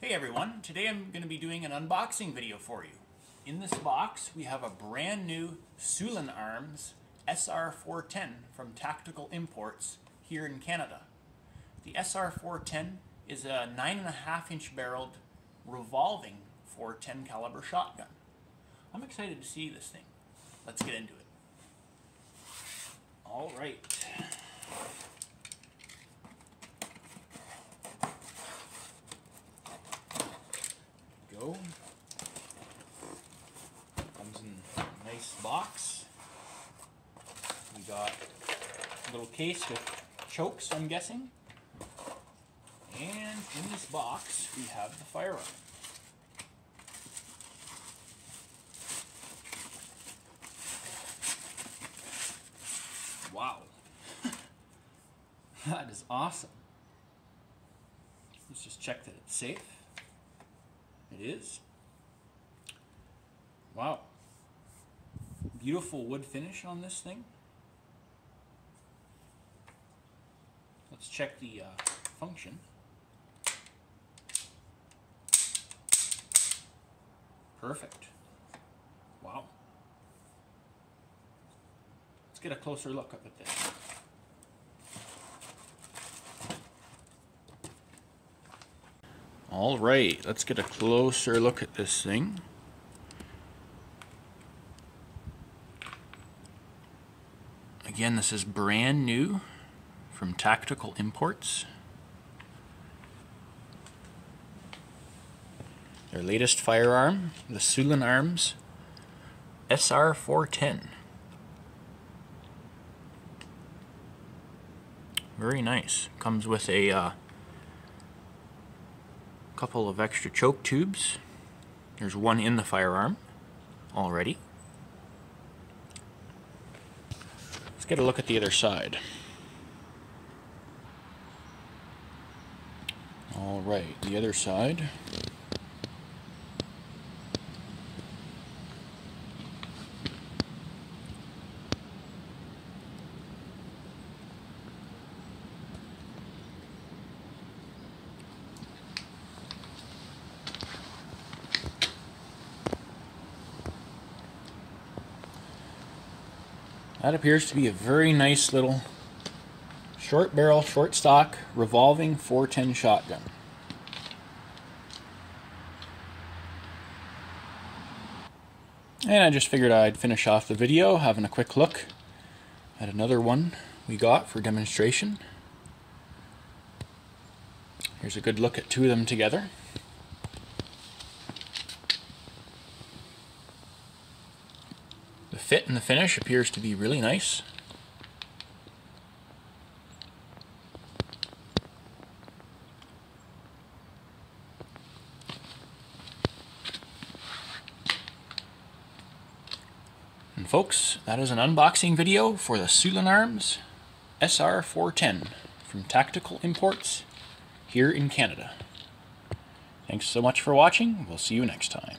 Hey everyone, today I'm going to be doing an unboxing video for you. In this box we have a brand new Sulun Arms SR410 from Tactical Imports here in Canada. The SR410 is a 9.5 inch barreled revolving 410 caliber shotgun. I'm excited to see this thing. Let's get into it. All right. go. Comes in a nice box. We got a little case with chokes, I'm guessing. And in this box, we have the firearm. Wow. that is awesome. Let's just check that it's safe. It is. Wow. Beautiful wood finish on this thing. Let's check the uh, function. Perfect. Wow. Let's get a closer look up at this. All right, let's get a closer look at this thing. Again, this is brand new from Tactical Imports. Their latest firearm, the Sulun Arms SR410. Very nice. Comes with a uh, couple of extra choke tubes. There's one in the firearm already. Let's get a look at the other side. All right, the other side. That appears to be a very nice little short barrel, short stock, revolving 410 shotgun. And I just figured I'd finish off the video having a quick look at another one we got for demonstration. Here's a good look at two of them together. Fit and the finish appears to be really nice. And folks, that is an unboxing video for the Sulun Arms SR410 from Tactical Imports here in Canada. Thanks so much for watching. We'll see you next time.